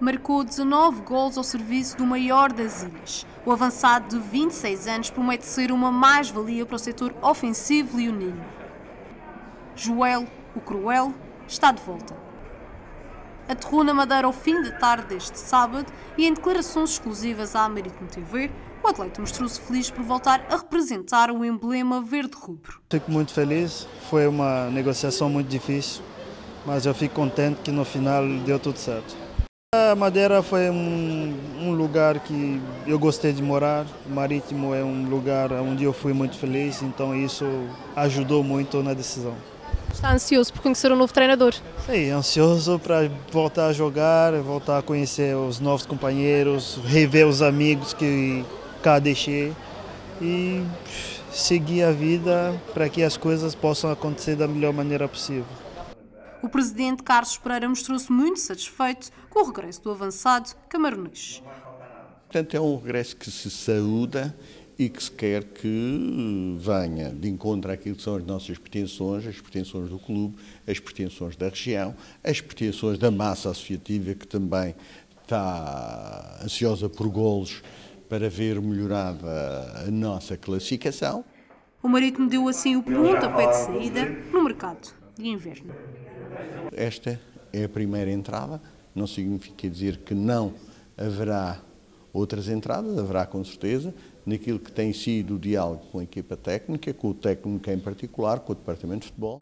marcou 19 gols ao serviço do maior das ilhas. O avançado de 26 anos promete ser uma mais-valia para o setor ofensivo leonino. Joel, o Cruel, está de volta. Aterrou na Madeira ao fim da tarde deste sábado e em declarações exclusivas à Marítimo TV, o atleta mostrou-se feliz por voltar a representar o emblema verde-rubro. Fico muito feliz, foi uma negociação muito difícil, mas eu fico contente que no final deu tudo certo. A Madeira foi um, um, lugar que eu gostei de morar. O Marítimo é um lugar onde eu fui muito feliz, então isso ajudou muito na decisão. Está ansioso por conhecer um novo treinador? Sim, ansioso para voltar a jogar, voltar a conhecer os novos companheiros, rever os amigos que cá deixei e seguir a vida para que as coisas possam acontecer da melhor maneira possível. O presidente Carlos Pereira mostrou-se muito satisfeito com o regresso do avançado camaronês. Portanto, é um regresso que se saúda e que se quer que venha de encontro àquilo que são as nossas pretensões, as pretensões do clube, as pretensões da região, as pretensões da massa associativa que também está ansiosa por golos para ver melhorada a nossa classificação. O Marítimo deu assim o pontapé de saída no mercado de inverno. Esta é a primeira entrada, não significa dizer que não haverá outras entradas, haverá com certeza, naquilo que tem sido o diálogo com a equipa técnica, com o técnico em particular, com o departamento de futebol.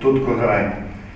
Tudo corre bem.